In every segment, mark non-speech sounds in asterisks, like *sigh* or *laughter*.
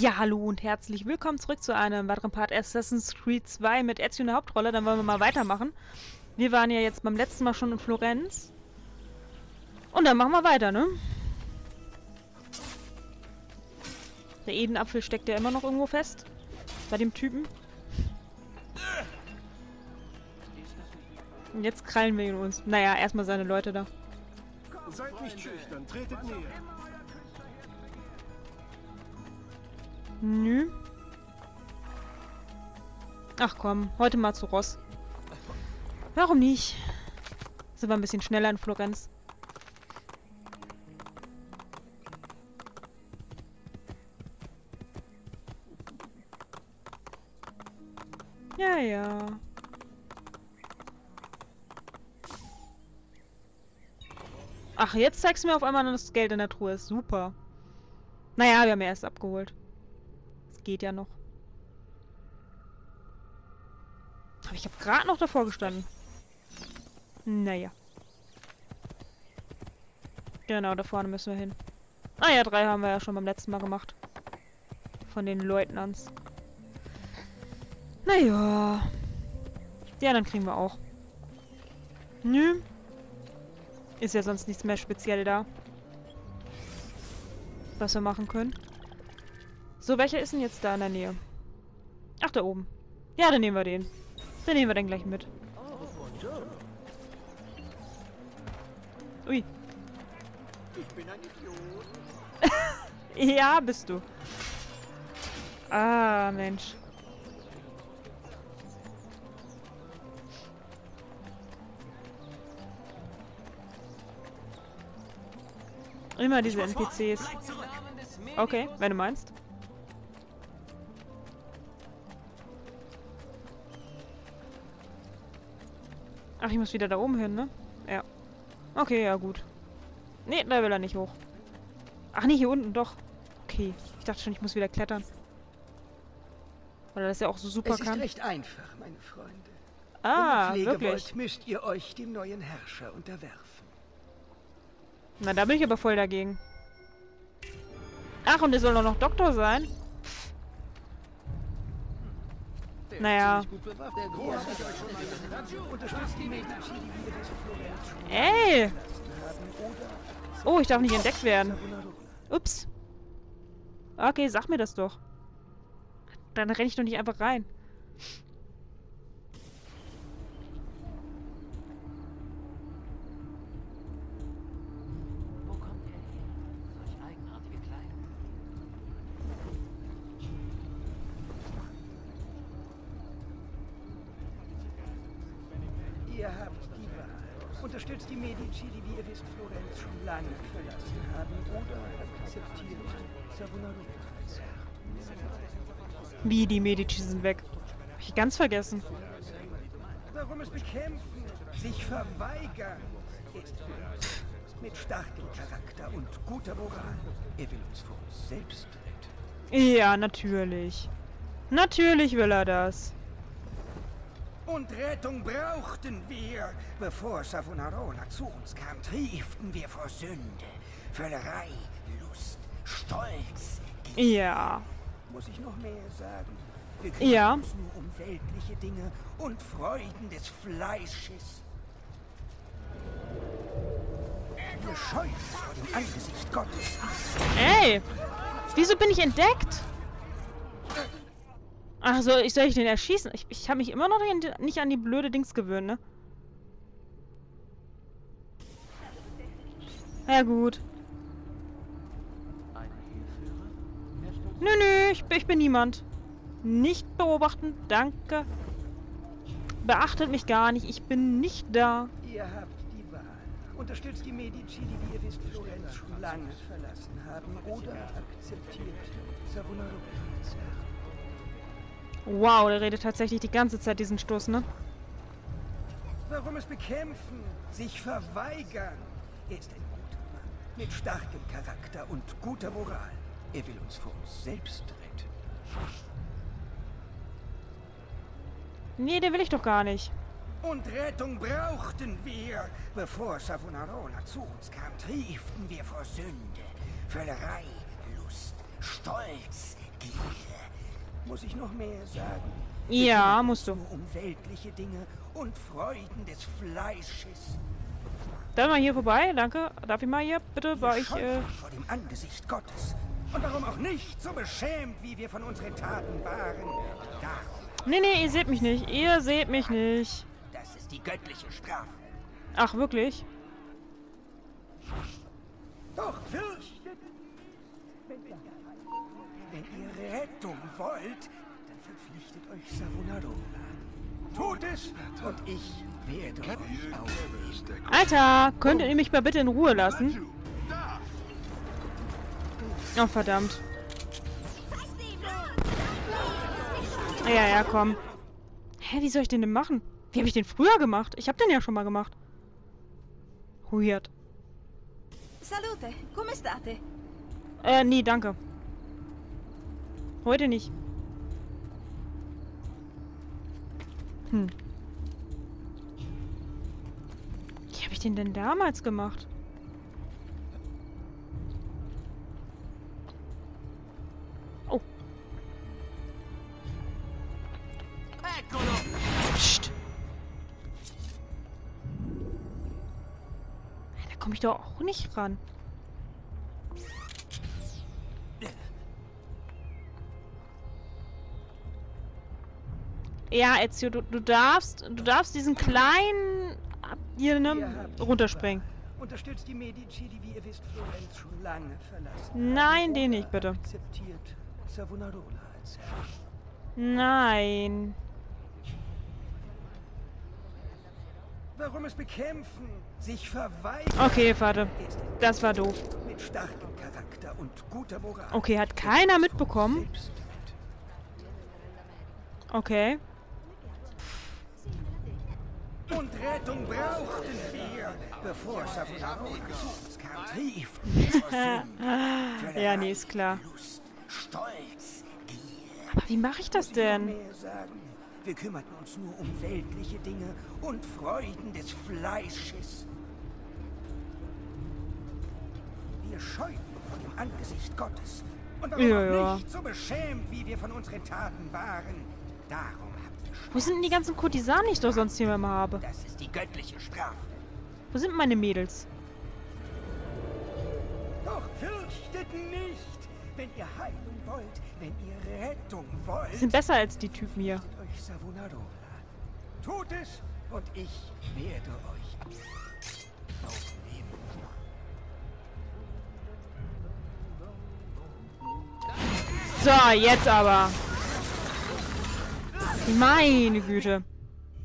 Ja, hallo und herzlich willkommen zurück zu einem weiteren Part Assassin's Creed 2 mit Ezio in der Hauptrolle. Dann wollen wir mal weitermachen. Wir waren ja jetzt beim letzten Mal schon in Florenz. Und dann machen wir weiter, ne? Der Edenapfel steckt ja immer noch irgendwo fest. Bei dem Typen. Und jetzt krallen wir ihn uns. Naja, erstmal seine Leute da. Seid nicht schüchtern, tretet näher. Nö. Ach komm, heute mal zu Ross. Warum nicht? Sind wir ein bisschen schneller in Florenz. Ja, ja. Ach, jetzt zeigst du mir auf einmal, dass das Geld in der Truhe ist. Super. Naja, wir haben ja erst abgeholt. Geht ja noch. Aber ich habe gerade noch davor gestanden. Naja. Genau, da vorne müssen wir hin. Ah ja, drei haben wir ja schon beim letzten Mal gemacht. Von den Leutnants. Naja. Ja, dann kriegen wir auch. Nö. Ist ja sonst nichts mehr speziell da. Was wir machen können. So, welcher ist denn jetzt da in der Nähe? Ach, da oben. Ja, dann nehmen wir den. Dann nehmen wir den gleich mit. Ui. Ich bin ein Idiot. Ja, bist du. Ah, Mensch. Immer diese NPCs. Okay, wenn du meinst. Ach, ich muss wieder da oben hin, ne? Ja. Okay, ja gut. Nee, da will er nicht hoch. Ach nee, hier unten doch. Okay. Ich dachte schon, ich muss wieder klettern. Weil er das ja auch so super Es ist kann. recht einfach, meine Freunde. Ah, Wenn ihr Pflege wirklich. wollt, müsst ihr euch dem neuen Herrscher unterwerfen. Na, da bin ich aber voll dagegen. Ach, und der soll doch noch Doktor sein? Schon Ey! Oh, ich darf nicht entdeckt werden. Ups. Okay, sag mir das doch. Dann renne ich doch nicht einfach rein. Wie ihr wisst, Florenz schon lange verlassen haben, oder akzeptiert Savonarola als Herr. Wie, die Medici sind weg. Hab ich ganz vergessen. Warum es bekämpfen, sich verweigern, ist. Mit starkem Charakter und guter Moral. Er will uns vor uns selbst retten. Ja, natürlich. Natürlich will er das. Und Rettung brauchten wir. Bevor Savonarola zu uns kam, trieften wir vor Sünde, Völlerei, Lust, Stolz. Ja. Muss ich noch mehr sagen? Wir kümmern Ja. uns nur um weltliche Dinge und Freuden des Fleisches. Wir scheuen vor dem Angesicht Gottes. Ey! Wieso bin ich entdeckt? Ach so, ich soll ich den erschießen? Ich, ich habe mich immer noch nicht- an die blöde Dings gewöhnt, ne? Ja gut. Ein Hilführer? Stellt Nö, nö, ich, bin- ich bin niemand. Nicht beobachten, danke. Beachtet mich gar nicht, ich bin nicht da. Ihr habt die Wahl. Unterstützt die Medici, die, wie ihr wisst, Florenz schon lange verlassen haben, oder akzeptiert Savonarola als Herr. Wow, der redet tatsächlich die ganze Zeit diesen Stoß, ne? Warum es bekämpfen, sich verweigern? Er ist ein guter Mann mit starkem Charakter und guter Moral. Er will uns vor uns selbst retten. Nee, den will ich doch gar nicht. Und Rettung brauchten wir. Bevor Savonarola zu uns kam, trieften wir vor Sünde, Völlerei, Lust, Stolz, Gier. Muss ich noch mehr sagen? Ja, musst du. Um weltliche Dinge und Freuden des Fleisches. Dann mal hier vorbei, danke. Darf ich mal hier bitte bei euch, äh... vor dem Angesicht Gottes. Und darum auch nicht so beschämt, wie wir von unseren Taten waren. Darum, Nee, nee, ihr seht mich nicht. Ihr seht mich nicht. das ist die göttliche Strafe. Ach, wirklich? Doch ihr, wenn ihr Rettung wollt, dann verpflichtet euch Savonarola. Tut es und ich werde euch aufnehmen. Alter, könnt ihr mich mal bitte in Ruhe lassen? Oh, verdammt. Ja, ja, komm. Hä, wie soll ich den denn machen? Wie habe ich den früher gemacht? Ich habe den ja schon mal gemacht. Weird. Salute, come state? Äh, nee, danke. Heute nicht. Hm. Wie habe ich den denn damals gemacht? Oh. Da komme ich doch auch nicht ran. Ja, Ezio, du, du darfst, du darfst diesen kleinen hier, ne, runterspringen. Unterstützt die Medici, die, wie ihr wisst, Florenz schon lange verlassen. Nein, den nicht, bitte. Nein. Warum es bekämpfen? Sich verweigern? Okay, Vater. Er Das war doof. mit starkem Charakter und guter Moral. Okay, hat keiner mitbekommen. Okay. Und Rettung brauchten wir, bevor Savonarola zu uns kam. Sünde, *laughs* Ja, nee, ist klar. Lust, Stolz, Gier. Aber wie mache ich das denn? Wir kümmerten uns nur um weltliche Dinge und Freuden des Fleisches. Wir scheuten vor dem Angesicht Gottes. Und waren Ja, ja. nicht so beschämt, wie wir von unseren Taten waren. Darum Wo sind denn die ganzen Kurtisanen, die ich doch sonst hier immer habe? Das ist die göttliche Strafe. Wo sind meine Mädels? Doch fürchtet nicht, wenn ihr Heilung wollt, wenn ihr Rettung wollt. Die sind besser als die Typen hier. Euch. Tut es und ich werde euch aufnehmen. So, jetzt aber. Meine Güte.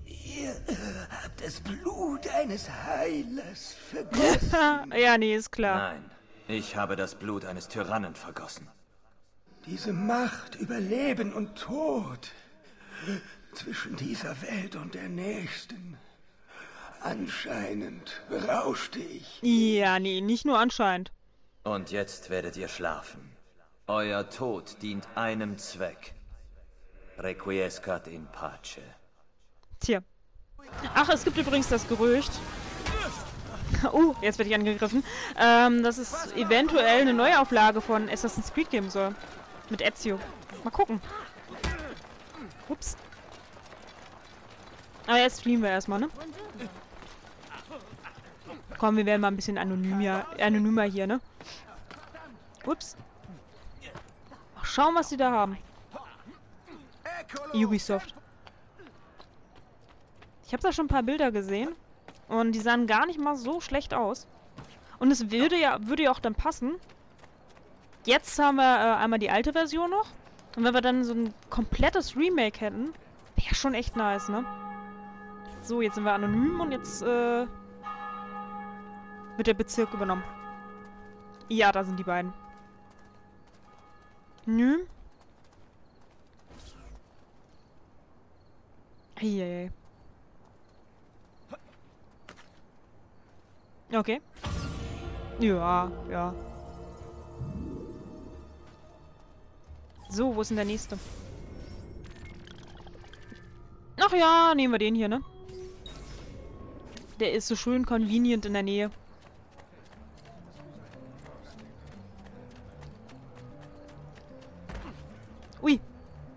Ihr habt das Blut eines Heilers *laughs* vergossen. ja, nee, ist klar. Nein, ich habe das Blut eines Tyrannen vergossen. Diese Macht über Leben und Tod zwischen dieser Welt und der nächsten. Anscheinend berauschte ich. Ja, nee, nicht nur anscheinend. Und jetzt werdet ihr schlafen. Euer Tod dient einem Zweck. Requiescat in pace. Tja. Ach, es gibt übrigens das Gerücht. Oh, *laughs* jetzt werde ich angegriffen. Ähm, dass es eventuell eine Neuauflage von Assassin's Creed geben soll. Mit Ezio. Mal gucken. Ups. Aber jetzt fliehen wir erstmal, ne? Komm, wir werden mal ein bisschen anonymer, anonymer hier, ne? Ups. Schauen, was sie da haben. Ubisoft. Ich habe da schon ein paar Bilder gesehen und die sahen gar nicht mal so schlecht aus. Und es würde ja, würde ja auch dann passen. Jetzt haben wir äh, einmal die alte Version noch. Und wenn wir dann so ein komplettes Remake hätten, wäre schon echt nice, ne? So, jetzt sind wir anonym und jetzt äh, wird der Bezirk übernommen. Ja, da sind die beiden. Nö. Eieiei. Okay. Ja, ja. So, wo ist denn der nächste? Ach ja, nehmen wir den hier, ne? Der ist so schön convenient in der Nähe.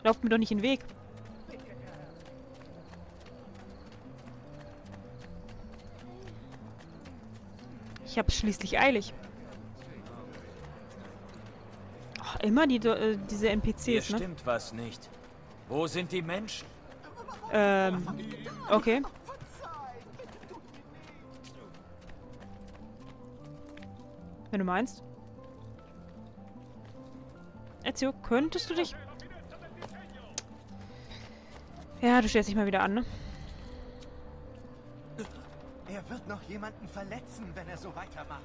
lauft mir doch nicht in den Weg. Ich habe schließlich eilig. Oh, immer die, äh, diese Hier NPCs, ne? stimmt was nicht. Wo sind die Menschen? Ähm, okay. Wenn du meinst. Ezio, könntest du dich... Ja, du stellst dich mal wieder an, ne? Wird noch jemanden verletzen, wenn er so weitermacht.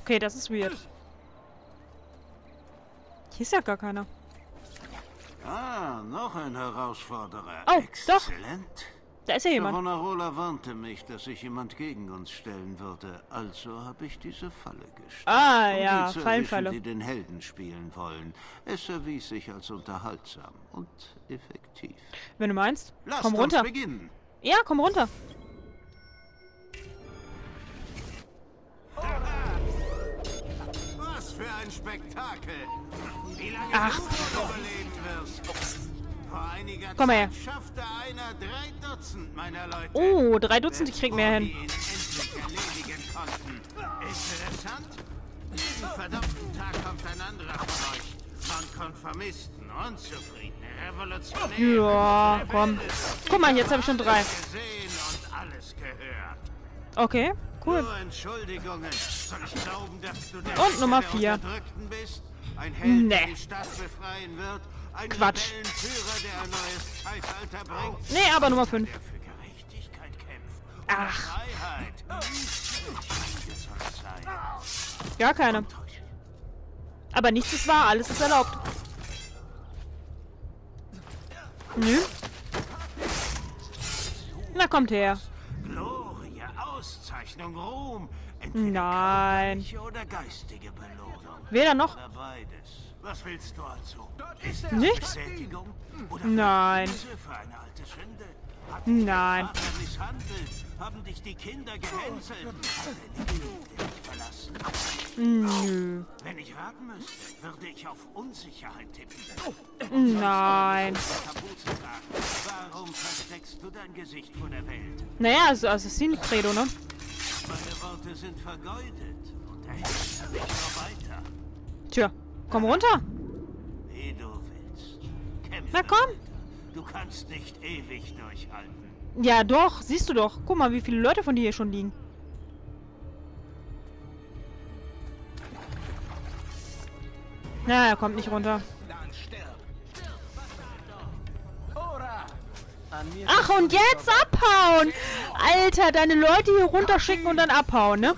Okay, das ist weird. Hier ist ja gar keiner. Ah, noch ein Herausforderer. Oh, doch. Da ist ja jemand. Savonarola warnte mich, dass sich jemand gegen uns stellen würde. Also habe ich diese Falle gestellt. Ah, um ja, die Fallenfalle. die den Helden spielen wollen. Es erwies sich als unterhaltsam und effektiv. Wenn du meinst. Lasst komm runter. beginnen. Ja, komm runter. Was für ein Spektakel. Wie lange Ach. du noch überleben wirst. Vor einiger Komm her. Zeit schaffte einer drei Dutzend meiner Leute. Oh, drei Dutzend, ich krieg mehr hin. Interessant? Jeden verdammten Tag kommt ein anderer von euch. Von Konformisten, Unzufriedene, Revolutionäre. Ja, komm. Guck mal, jetzt habe ich schon drei. Okay, cool. Nur Entschuldigungen. Soll ich glauben, dass du der Und Nummer vier. Ein Held, der Nee. die Stadt befreien wird? Quatsch. Nee, aber Nummer 5. Der für Gerechtigkeit kämpft. Und Ach. Gar keine. Aber nichts ist wahr, alles ist erlaubt. Nö. Na, kommt her. Glorie, Auszeichnung, Ruhm. Entweder Nein. Weder noch. Was willst du also? Nichts. Nein. Buße für eine alte Sünde? Hat Nein. Nö. Wenn ich raten müsste, würde ich auf Unsicherheit tippen. Nein. Warum versteckst du dein Gesicht vor der Welt? Naja, also Assassin-Credo, ne? Meine Worte sind vergeudet und er hilft mich nur weiter. Tja, komm runter. Wie du willst. Kämpfe Na komm. weiter. Du kannst nicht ewig durchhalten. Ja, doch, siehst du doch. Guck mal, wie viele Leute von dir hier schon liegen. Na, er kommt nicht runter. Ach, und jetzt abhauen! Alter, deine Leute hier runterschicken und dann abhauen, ne?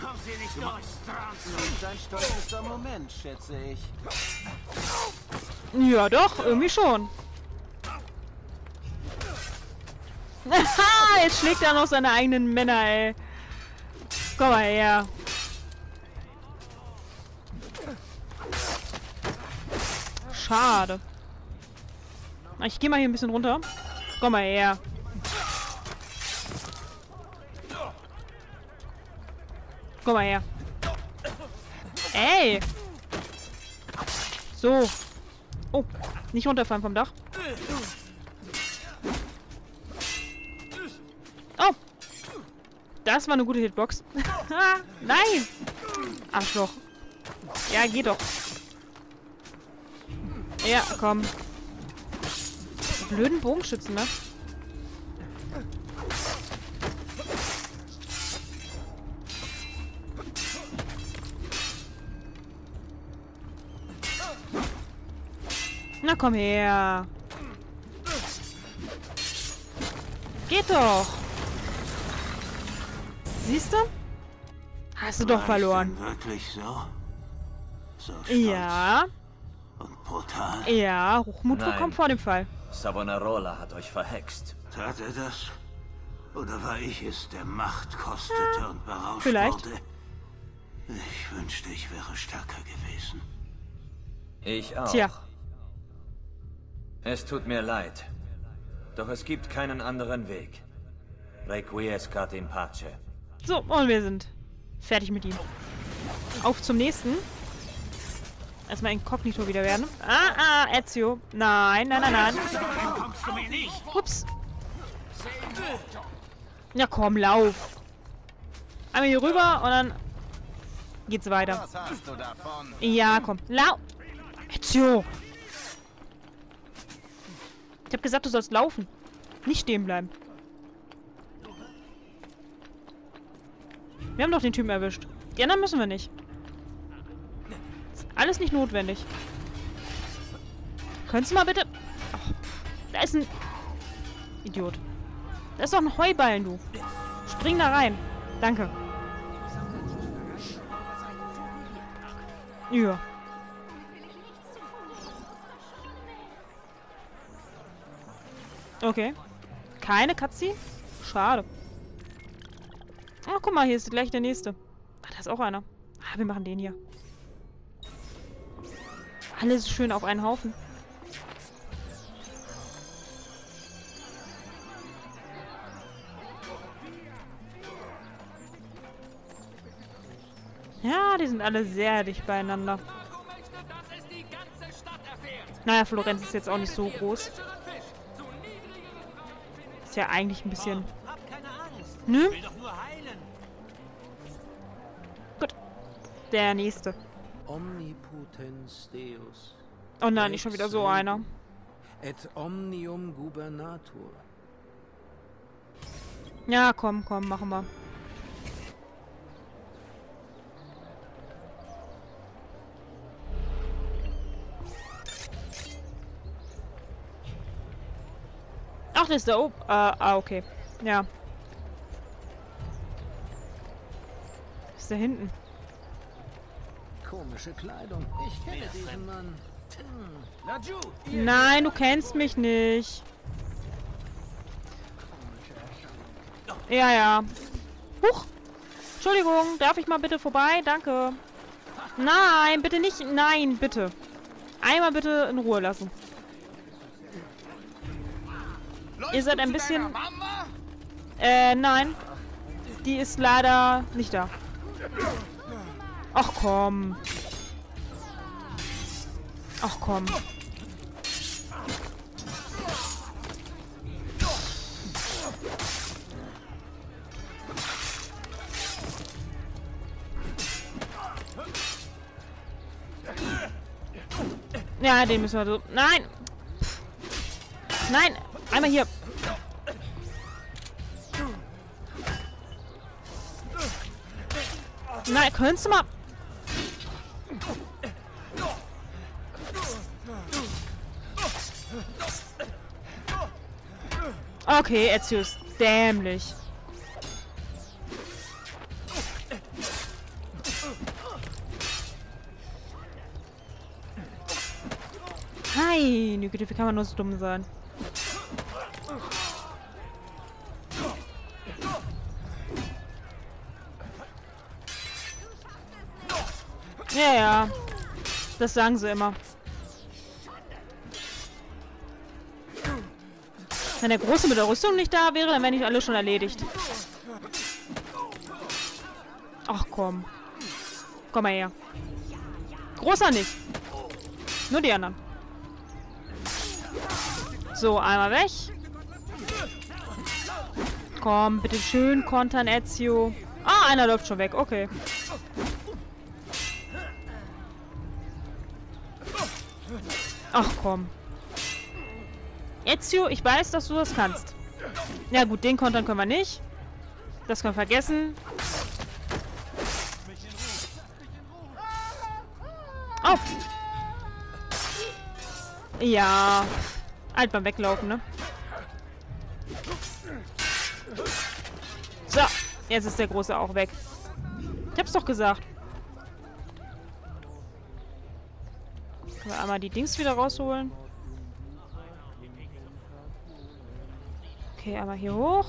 Nicht durch, Stranz. ist ein stolzester Moment, schätze ich. Ja, doch, irgendwie schon. Haha, *laughs* jetzt schlägt er noch seine eigenen Männer, ey. Komm mal her. Schade. Ich gehe mal hier ein bisschen runter. Komm mal her. Komm mal her. Ey. So. Oh, nicht runterfallen vom Dach. Oh. Das war eine gute Hitbox. *laughs* Nein. Arschloch. Ja, geh doch. Ja, komm. Blöden Bogenschützen, ne? Na komm her. Geht doch. Siehst du? Hast du doch verloren. wirklich so? So stolz Ja, und brutal. ja, Hochmut Nein. kommt vor dem Fall. Savonarola hat euch verhext. Tat er das? Oder war ich es, der Macht kostete und berauscht vielleicht. wurde? Ich wünschte, ich wäre stärker gewesen. Ich auch. Tja. Es tut mir leid. Doch es gibt keinen anderen Weg. Requiescat in pace. So, und wir sind Fertig mit ihm. Auf zum nächsten. Erstmal inkognito wieder werden. Ah, ah, Ezio. Nein, nein, nein, nein. Ups. Ja, komm, lauf. Einmal hier rüber und dann geht's weiter. Ja, komm. Lau. Ezio. Ich hab gesagt, du sollst laufen. Nicht stehen bleiben. Wir haben doch den Typen erwischt. Die anderen müssen wir nicht. Ist alles nicht notwendig. Könntest du mal bitte... Ach, da ist ein... Idiot. Da ist doch ein Heuballen, du. Spring da rein. Danke. Ja. Okay. Keine Cutscene? Schade. Oh, guck mal, hier ist gleich der nächste. Ah, da ist auch einer. Ah, wir machen den hier. Alles schön auf einen Haufen. Ja, die sind alle sehr dicht beieinander. Naja, Florenz ist jetzt auch nicht so groß. Ist ja eigentlich ein bisschen... Heilen. Gut. Der nächste. Omnipotens Deus. Oh nein, nicht schon wieder so einer. Et omnium gubernator. Ja, komm, komm, machen wir. Ach, das ist da oben. Ah, ah, okay. Ja. Was ist da hinten? Komische Kleidung. Ich kenne diesen Mann. Hm. Laju, Nein, du kennst mich nicht. Ja, ja. Huch. Entschuldigung, darf ich mal bitte vorbei? Danke. Nein, bitte nicht. Nein, bitte. Einmal bitte in Ruhe lassen. Ihr seid ein bisschen... Äh, nein. Die ist leider nicht da. Ach komm. Ach komm. Ja, den müssen wir so. Nein! Nein! Einmal hier. Nein, könntest du mal. Okay, Ezio dämlich. Meine Güte, wie kann man nur so dumm sein? Das sagen sie immer. Wenn der Große mit der Rüstung nicht da wäre, dann wären nicht alle schon erledigt. Ach komm. Komm mal her. Großer nicht. Nur die anderen. So, einmal weg. Komm, bitte schön kontern, Ezio. Ah, einer läuft schon weg. Okay. Ach komm. Ezio, ich weiß, dass du das kannst. Ja gut, den kontern können wir nicht. Das können wir vergessen. Auf! Ja. Halt beim Weglaufen, ne? So, jetzt ist der Große auch weg. Ich hab's doch gesagt. Können wir einmal die Dings wieder rausholen. Okay, einmal hier hoch.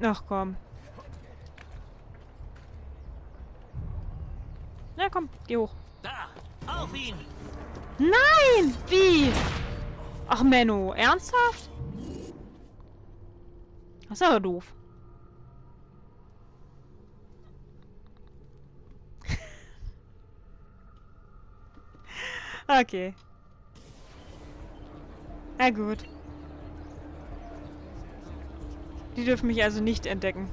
Ach komm. Na komm, geh hoch. Da, auf ihn. Nein! Wie? Ach Menno, ernsthaft? Das ist aber doof. Okay. Na gut. Die dürfen mich also nicht entdecken.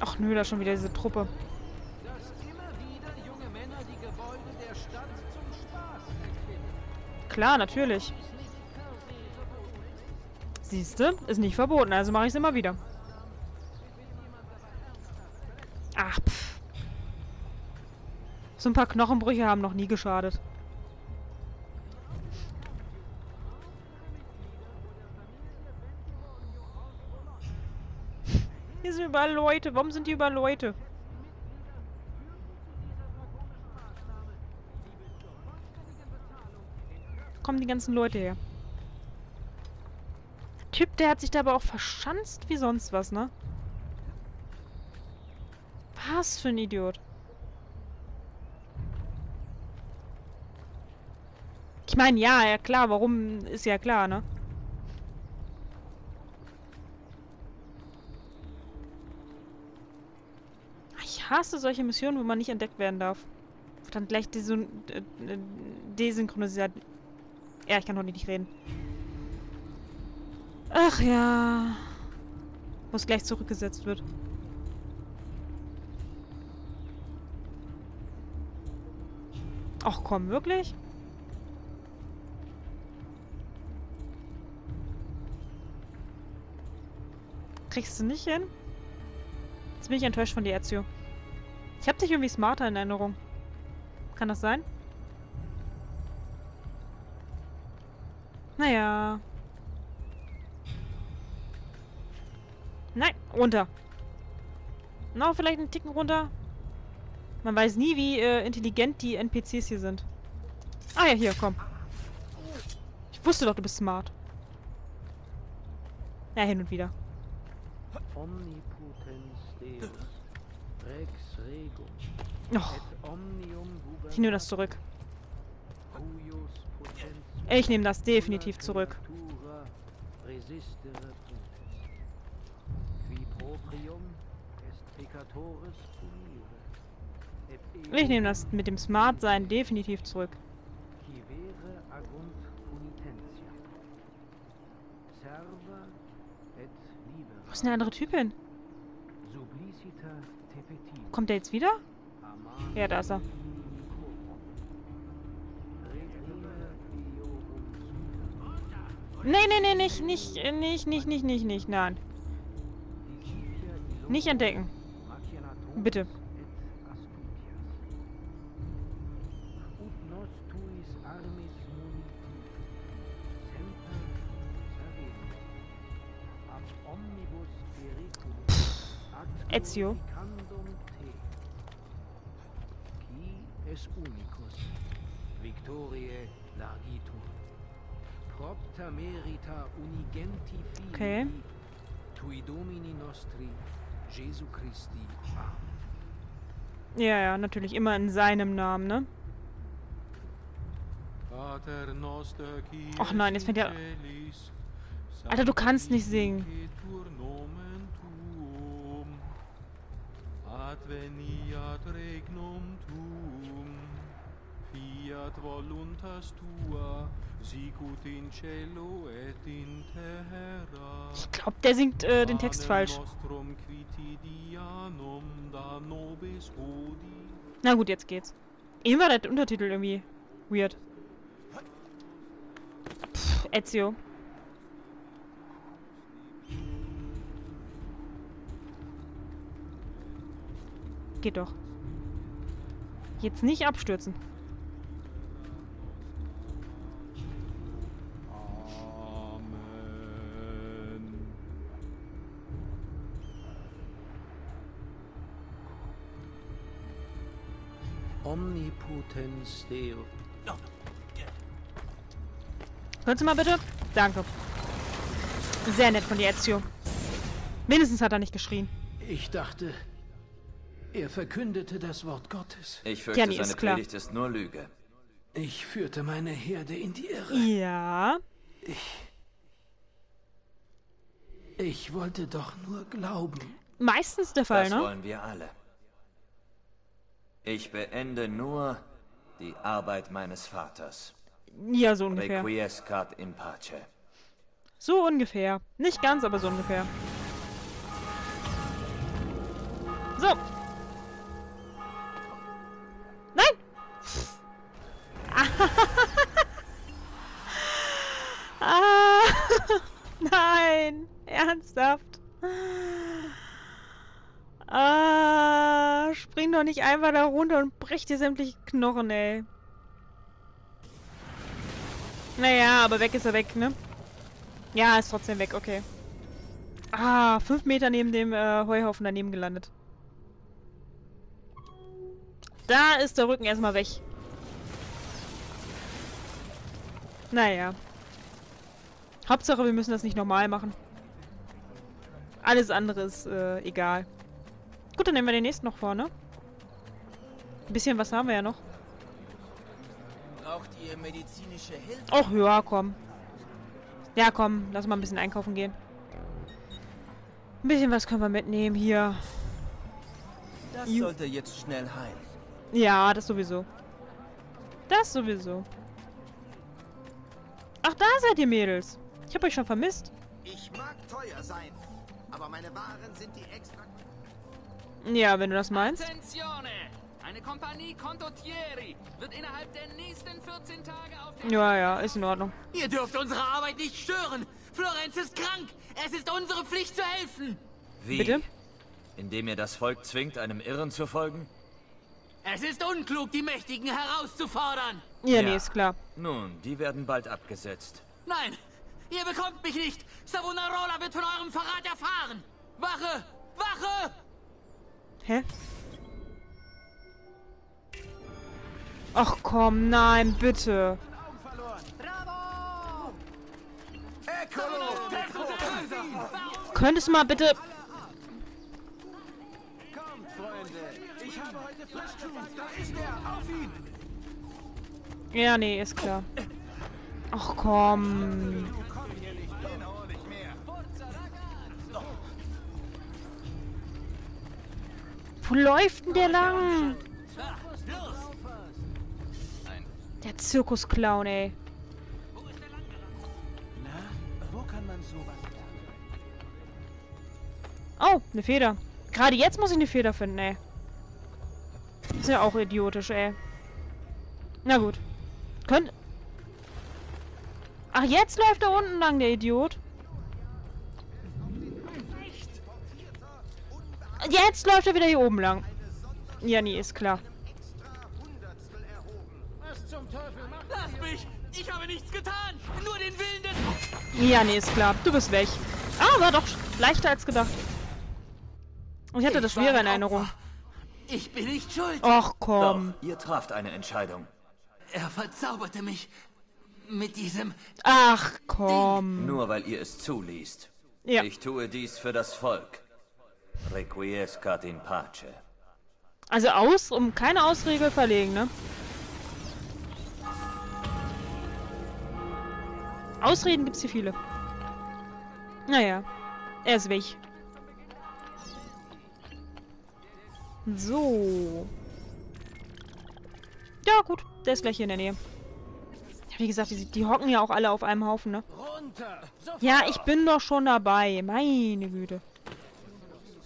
Ach nö, da schon wieder diese Truppe. Klar, natürlich. Siehste, ist nicht verboten, also mache ich es immer wieder. So ein paar Knochenbrüche haben noch nie geschadet. Hier sind überall Leute. Warum sind hier überall Leute? Kommen die ganzen Leute her. Typ, der hat sich da aber auch verschanzt wie sonst was, ne? Was für ein Idiot. Ich meine, ja, ja klar, warum ist ja klar, ne? Ich hasse solche Missionen, wo man nicht entdeckt werden darf. Dann gleich äh, äh, desynchronisiert. Ja, ich kann heute nicht reden. Ach ja. Wo es gleich zurückgesetzt wird. Ach komm, wirklich? Kriegst du nicht hin? Jetzt bin ich enttäuscht von dir, Ezio. Ich hab dich irgendwie smarter in Erinnerung. Kann das sein? Naja. Nein, runter. Noch vielleicht einen Ticken runter. Man weiß nie, wie äh, intelligent die NPCs hier sind. Ah ja, hier, komm. Ich wusste doch, du bist smart. Ja, hin und wieder. Omnipotens Deus, Rex Regum, omnium ich nehme das zurück. Ich nehme das definitiv zurück. Ich nehme das mit dem Smart-Sein definitiv zurück. Wo ist denn der andere Typ hin? Kommt der jetzt wieder? Ja, da ist er. Nee, nee, nee, nicht, nicht, nicht, nicht, nicht, nicht, nicht, nein. Nicht entdecken. Bitte. Filii, Okay. tui Domini nostri, Jesu Christi. Amen. Ja, ja, natürlich immer in seinem Namen, ne? Och nein, jetzt es fängt ja- Alter, du kannst nicht singen. Adveniat regnum tuum. Fiat voluntas tua, sicut in cielo et in terra. Ich glaub, der singt äh, den Text falsch. Na gut, jetzt geht's. Eben war der Untertitel irgendwie weird. Pff, Ezio. Geht doch. Jetzt nicht abstürzen. Amen. Omnipotens Deus. Könntest du mal bitte? Danke. Sehr nett von dir, Ezio. Mindestens hat er nicht geschrien. Ich dachte, er verkündete das Wort Gottes. Ich fürchte, Ja, nee, seine ist klar. Predigt ist nur Lüge. Ich führte meine Herde in die Irre. Ja. Ich wollte doch nur glauben. Meistens der Fall, Das ne? wollen wir alle. Ich beende nur die Arbeit meines Vaters. Ja, so ungefähr. Requiescat in pace. So ungefähr. Nicht ganz, aber so ungefähr. So. Ernsthaft? Ah, spring doch nicht einfach da runter und brech dir sämtliche Knochen, ey. Naja, aber weg ist er weg, ne? Ja, ist trotzdem weg, okay. Ah, fünf Meter neben dem äh, Heuhaufen daneben gelandet. Da ist der Rücken erstmal weg. Naja. Hauptsache, wir müssen das nicht normal machen. Alles andere ist äh, egal. Gut, dann nehmen wir den nächsten noch vor, ne? Ein bisschen was haben wir ja noch. Braucht ihr medizinische Hilfe? Och ja, komm. Ja, komm, lass mal ein bisschen einkaufen gehen. Ein bisschen was können wir mitnehmen hier. Das Ju- sollte jetzt schnell heilen. Ja, das sowieso. Das sowieso. Ach, da seid ihr Mädels. Ich hab euch schon vermisst. Ich mag teuer sein, aber meine Waren sind die extra... Ja, wenn du das meinst. Attenzione! Eine Kompanie Condottieri wird innerhalb der nächsten 14 Tage auf der... Ja, ja, ist in Ordnung. Ihr dürft unsere Arbeit nicht stören. Florenz ist krank. Es ist unsere Pflicht zu helfen. Wie? Bitte? Indem ihr das Volk zwingt, einem Irren zu folgen? Es ist unklug, die Mächtigen herauszufordern. Ja, Ja. nee, ist klar. Nun, die werden bald abgesetzt. Nein, ihr bekommt mich nicht. Savonarola wird von eurem Verrat erfahren. Wache! Wache! Hä? Ach komm, nein, bitte. Könntest du mal bitte... Kommt, Freunde. Ich habe heute Frischkuchen. Da ist er. Auf ihn. Ja, nee, ist klar. Ach komm. Wo läuft denn der lang? Der Zirkusclown, ey. Oh, eine Feder. Gerade jetzt muss ich eine Feder finden, ey. Ist ja auch idiotisch, ey. Na gut. Könnt... Ach, jetzt läuft er unten lang, der Idiot. Jetzt läuft er wieder hier oben lang. Ja, nee, ist klar. Was zum Teufel macht Lass mich! Ich habe nichts getan! Nur den Willen des... Ja, nee, ist klar. Du bist weg. Ah, war doch leichter als gedacht. Ich hatte das Ich schwerer in Erinnerung. Ich bin nicht schuld. Ach komm. Doch, ihr traft eine Entscheidung. Er verzauberte mich. Mit diesem... Ach komm. Nur weil ihr es zuliest. Ja. Ich tue dies für das Volk. Requiescat in pace. Also aus, um keine Ausregel verlegen, ne? Ausreden gibt's hier viele. Naja, er ist weg. So. Ja, gut, der ist gleich hier in der Nähe. Wie gesagt, die, die hocken ja auch alle auf einem Haufen, ne? Ja, ich bin doch schon dabei. Meine Güte.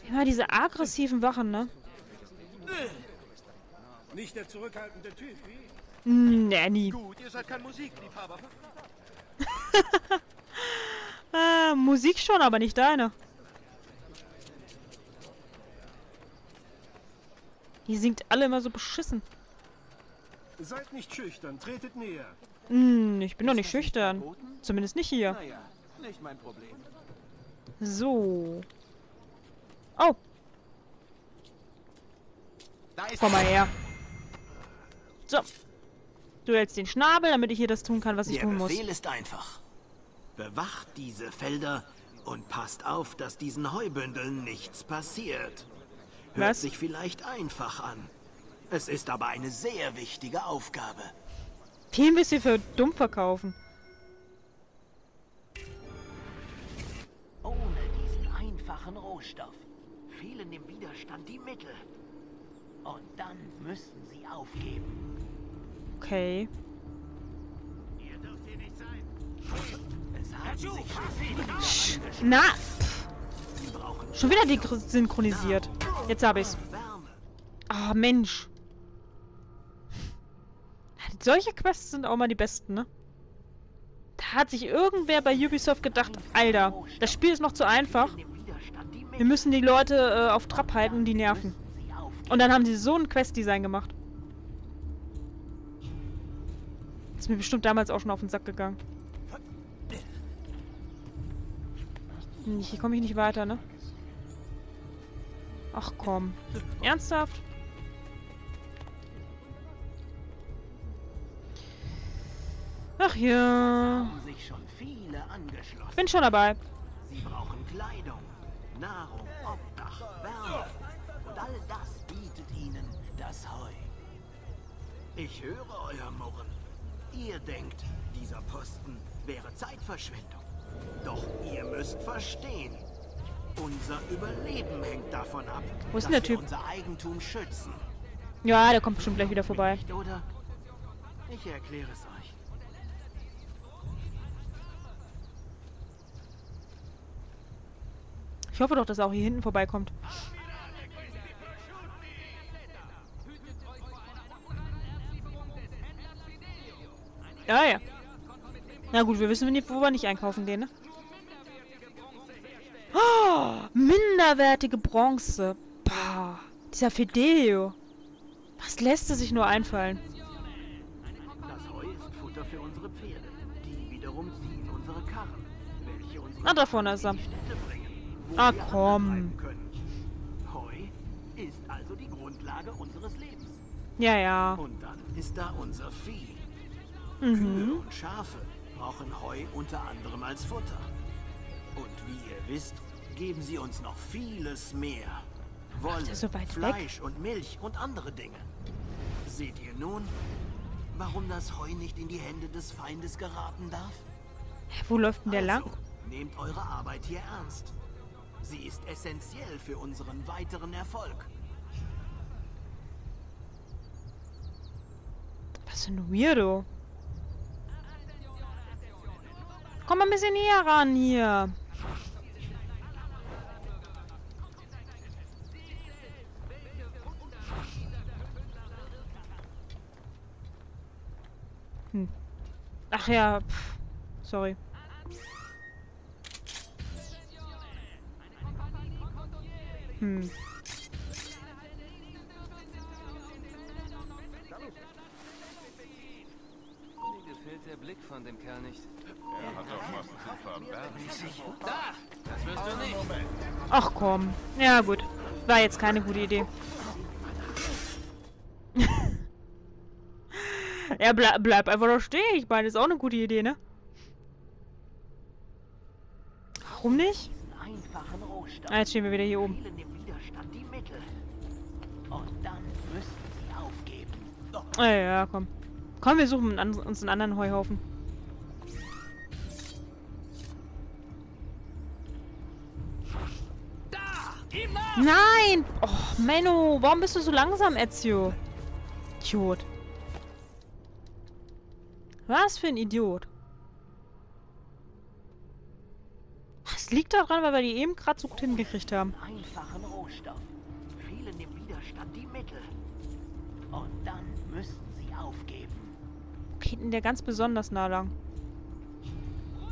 Immer diese aggressiven Wachen, ne? Nicht der zurückhaltende Typ, wie? Nie. Gut, ihr seid kein Musikliebhaber. *laughs* Ah, Musik schon, aber nicht deine. Die singt alle immer so beschissen. Seid nicht schüchtern, tretet näher. Hm, ich bin doch nicht schüchtern. Zumindest nicht hier. Naja, nicht mein Problem. So. Oh, Da ist komm mal her. So. Du hältst den Schnabel, damit ich hier das tun kann, was ich Der tun muss. Befehl ist einfach. Bewacht diese Felder und passt auf, dass diesen Heubündeln nichts passiert. Hört Was? sich vielleicht einfach an. Es ist aber eine sehr wichtige Aufgabe. Den willst du für dumm verkaufen. Ohne diesen einfachen Rohstoff fehlen dem Widerstand die Mittel. Und dann müssten sie aufgeben. Okay. Ihr dürft hier nicht sein. Angeschlossen. Na, schon wieder synchronisiert. Jetzt hab ich's. Ah, Mensch. Solche Quests sind auch mal die besten, ne? Da hat sich irgendwer bei Ubisoft gedacht, Alter, das Spiel ist noch zu einfach. Wir müssen die Leute äh, auf Trab halten und die nerven. Und dann haben sie so ein Quest-Design gemacht. Ist mir bestimmt damals auch schon auf den Sack gegangen. Hier komme ich nicht weiter, ne? Ach komm. Ernsthaft? Ach ja. Bin schon dabei. Sie brauchen Kleidung, Nahrung, Obdach, Wärme. Und all das bietet ihnen das Heu. Ich höre euer Murren. Ihr denkt, dieser Posten wäre Zeitverschwendung. Doch ihr müsst verstehen, unser Überleben hängt davon ab, Wo ist dass der wir Typ? unser Eigentum schützen. Ja, der kommt bestimmt gleich wieder vorbei. Nicht, oder? Ich erkläre es euch. Ich hoffe doch, dass er auch hier hinten vorbeikommt. Ja, ja. Na gut, wir wissen nicht, wo wir nicht einkaufen gehen, ne? Oh, minderwertige Bronze. Bah, dieser Fidelio. Was lässt er sich nur einfallen? Das Heu ist Futter für unsere Pferde. Die wiederum ziehen unsere Karren, welche unsere Ah, da vorne ist er. Ah, komm. Heu ist also die Grundlage unseres Lebens. Ja, ja. Und dann ist da unser Vieh. Kühe Mhm. und Schafe brauchen Heu unter anderem als Futter. Und wie ihr wisst, geben sie uns noch vieles mehr. Wolle, so weit weg. Fleisch und Milch und andere Dinge. Seht ihr nun, warum das Heu nicht in die Hände des Feindes geraten darf? Wo läuft denn der lang? Also, nehmt eure Arbeit hier ernst. Sie ist essentiell für unseren weiteren Erfolg. Was für ein Weirdo. Komm mal ein bisschen näher ran hier. Hm. Ach ja, pff. sorry. Hm. Mir gefällt der Blick von dem Kerl nicht. Er hat doch was zu verbergen. Da! Das wirst du nicht. Ach komm. Ja gut. War jetzt keine gute Idee. *laughs* ja, ble bleib einfach doch stehen. Ich meine, ist auch eine gute Idee, ne? Warum nicht? Ah, jetzt stehen wir wieder hier oben. fehlen dem Widerstand die Mittel. Und dann müssen sie aufgeben. Ah, ja, komm. Komm, wir suchen uns einen anderen Heuhaufen. Nein! Och, Menno, warum bist du so langsam, Ezio? Idiot. Was für ein Idiot. Das liegt daran, weil wir die eben gerade so gut hingekriegt haben. Einfachen Rohstoff fehlen dem Widerstand die Mittel. Und dann müssen sie aufgeben. Wo geht denn der ganz besonders nah lang?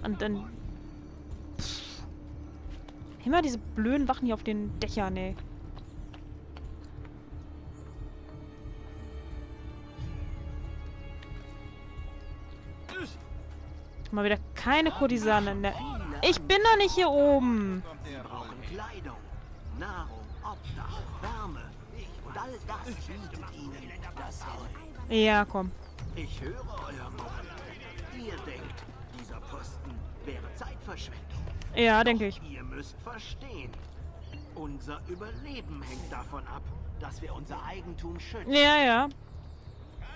Und dann... Pff. Immer diese blöden Wachen hier auf den Dächern, ey. Mal wieder keine Kurtisane. Ne? Ich bin doch nicht hier oben. Sie brauchen Kleidung, Nahrung, Obdach, Wärme. Und all das bietet das. Ja, komm. Ich höre euer Murren. Ihr denkt, dieser Posten wäre Zeitverschwendung. Ja, denke ich. Ihr müsst verstehen. Unser Überleben hängt davon ab, dass wir unser Eigentum schützen. Ja, ja.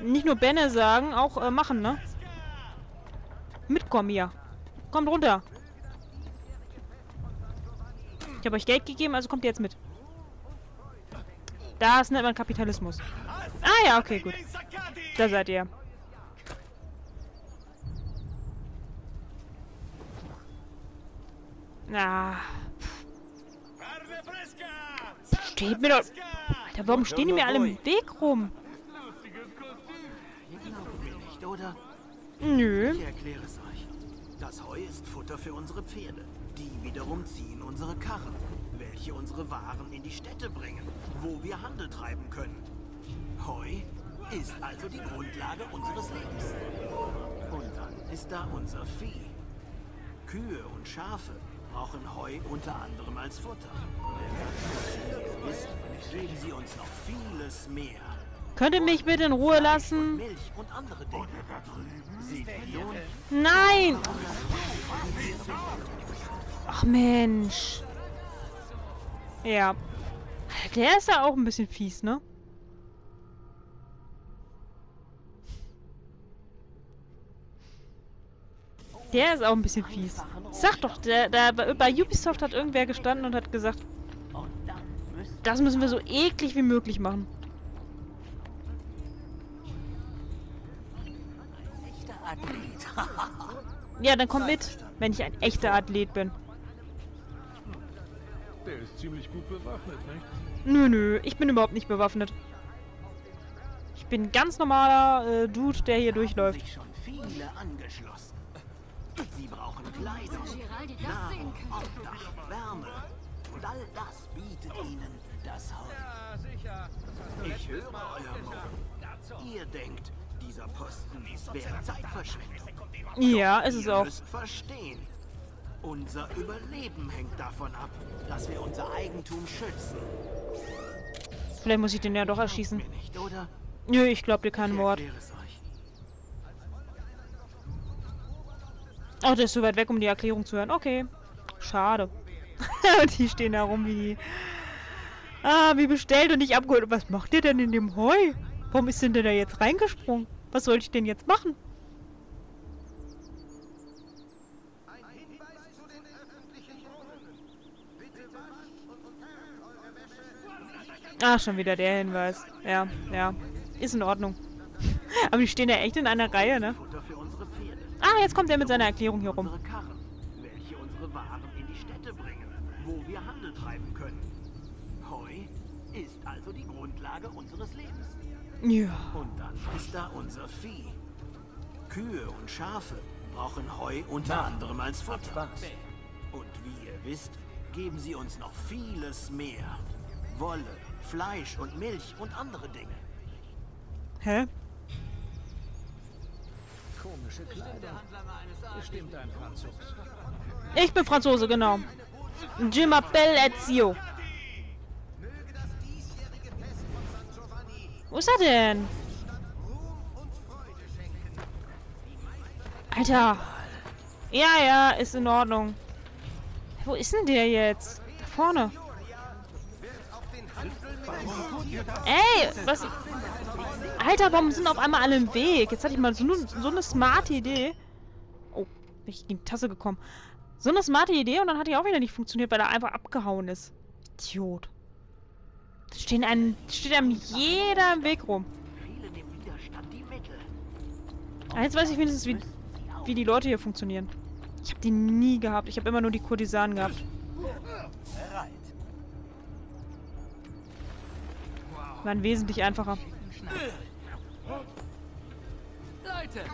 Nicht nur Benne sagen, auch äh, machen, ne? Mitkommen hier. Kommt runter. Ich habe euch Geld gegeben, also kommt ihr jetzt mit. Das nennt man Kapitalismus. Ah ja, okay, gut. Da seid ihr. Ah. Steht mir doch... Alter, warum stehen die mir alle im Weg rum? Oder? Nö. Ich erkläre es euch. Das Heu ist Futter für unsere Pferde. Die wiederum ziehen unsere Karren, welche unsere Waren in die Städte bringen, wo wir Handel treiben können. Heu ist also die Grundlage unseres Lebens. Und dann ist da unser Vieh. Kühe und Schafe brauchen Heu unter anderem als Futter. Wie ihr wisst, geben sie uns noch vieles mehr. Könnt ihr mich bitte in Ruhe lassen? Milch und andere Dinge. Sie belohnen Nein! Ach Mensch. Ja. Der ist ja auch ein bisschen fies, ne? Der ist auch ein bisschen fies. Sag doch, der, der, bei Ubisoft hat irgendwer gestanden und hat gesagt, das müssen wir so eklig wie möglich machen. Ja, dann komm mit, wenn ich ein echter Athlet bin. Der ist ziemlich gut bewaffnet, nicht? Nö, nö, ich bin überhaupt nicht bewaffnet. Ich bin ein ganz normaler äh, Dude, der hier durchläuft. Sie brauchen Kleidung, Nahrung, Obdach, Wärme. Und all das bietet ihnen das Heu. Ich höre euer Murren. Ihr denkt, dieser Posten wäre Zeitverschwendung. Ja, ist es auch. müsst verstehen. Unser Überleben hängt davon ab, dass wir unser Eigentum schützen. Vielleicht muss ich den ja doch erschießen. Nö, ich glaub dir kein Ich Oh, der ist so weit weg, um die Erklärung zu hören. Okay. Schade. *laughs* die stehen da rum wie... Ah, wie bestellt und nicht abgeholt. Was macht ihr denn in dem Heu? Warum ist denn der da jetzt reingesprungen? Was soll ich denn jetzt machen? Ah, schon wieder der Hinweis. Ja, ja. Ist in Ordnung. *laughs* Aber die stehen ja echt in einer Reihe, ne? Futter für unsere Pferde. Ah, jetzt kommt er mit seiner Erklärung hier rum. Unsere Karren, welche unsere Waren in die Städte bringen, wo wir Handel treiben können. Heu ist also die Grundlage unseres Lebens. Ja. Und dann ist da unser Vieh. Kühe und Schafe brauchen Heu unter anderem als Futter. Und wie ihr wisst, geben sie uns noch vieles mehr. Wolle, Fleisch und Milch und andere Dinge. Hä? Bestimmt ein Franzos. Ich bin Franzose, genau. Je m'appelle Ezio. Wo ist er denn? Alter. Ja, ja, ist in Ordnung. Wo ist denn der jetzt? Da vorne. Ey, was... Alter, warum sind auf einmal alle im Weg? Jetzt hatte ich mal so, so eine smarte Idee. Oh, bin ich in die Tasse gekommen. So eine smarte Idee und dann hat die auch wieder nicht funktioniert, weil er einfach abgehauen ist. Idiot. Da stehen einem, steht einem jeder im Weg rum. Ah, Jetzt weiß ich wenigstens, wie, wie die Leute hier funktionieren. Ich habe die nie gehabt. Ich habe immer nur die Kurtisanen gehabt. Waren wesentlich einfacher.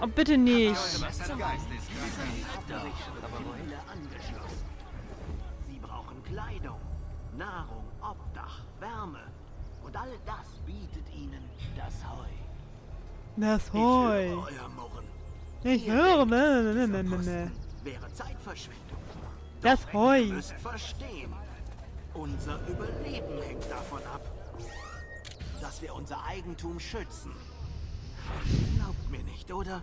Oh, bitte nicht. Sie brauchen Kleidung, Nahrung, Obdach, Wärme. Und all das bietet ihnen das Heu. Das Ich Heu. Ich Ihr höre. Ne, ne, dieser ne, ne, Posten ne. Wäre Zeitverschwendung. Das Ihr Heu. müsst verstehen, unser Überleben hängt davon ab, dass wir unser Eigentum schützen. Glaubt mir nicht, oder?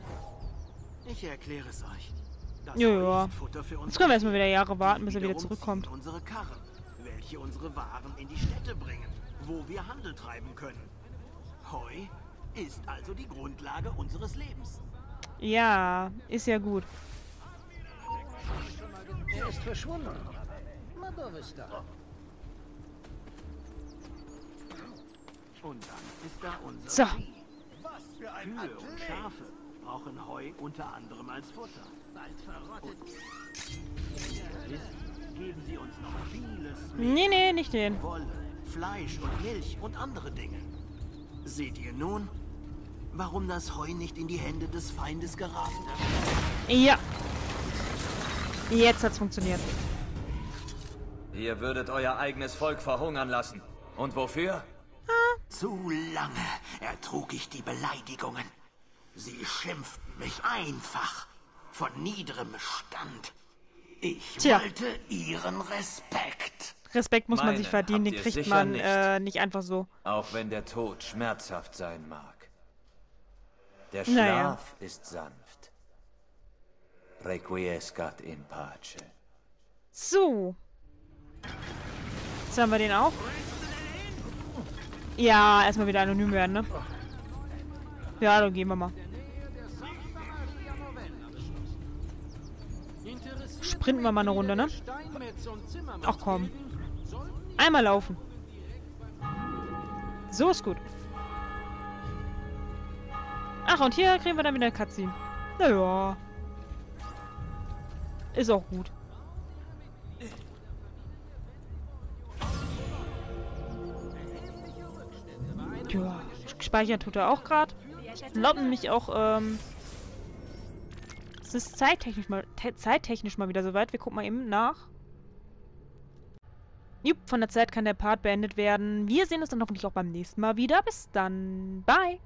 Ich erkläre es euch. Das ist Futter für Jetzt unsere können wir erstmal wieder Jahre warten, bis er wieder zurückkommt. Unsere Karren, welche unsere Waren in die Städte bringen, wo wir Handel treiben können. Heu ist also die Grundlage unseres Lebens. Ja, ist ja gut. Er ist verschwunden. Und dann ist da unser So. Vieh. Kühe und Schafe brauchen Heu unter anderem als Futter. Bald verrottet. Wissen, geben sie uns noch vieles. Nee, nee, nicht den. Wolle, Fleisch und Milch und andere Dinge. Seht ihr nun, warum das Heu nicht in die Hände des Feindes geraten ist? Ja. Jetzt hat's funktioniert. Ihr würdet euer eigenes Volk verhungern lassen. Und wofür? Zu lange ertrug ich die Beleidigungen. Sie schimpften mich einfach von niederem Stand. Ich Tja. wollte ihren Respekt. Respekt muss man Meine sich verdienen, den kriegt man nicht. äh, nicht einfach so. Auch wenn der Tod schmerzhaft sein mag. Der Naja. Schlaf ist sanft. Requiescat in pace. So. Jetzt haben wir den auch. Ja, erstmal wieder anonym werden, ne? Ja, dann gehen wir mal. Sprinten wir mal eine Runde, ne? Ach komm. Einmal laufen. So ist gut. Ach, und hier kriegen wir dann wieder eine Cutscene. Naja. Ist auch gut. Ja, speichern tut er auch gerade. Glaubt nämlich auch, ähm... Es ist zeittechnisch mal, te- zeittechnisch mal wieder soweit. Wir gucken mal eben nach. Jupp, von der Zeit kann der Part beendet werden. Wir sehen uns dann hoffentlich auch beim nächsten Mal wieder. Bis dann. Bye.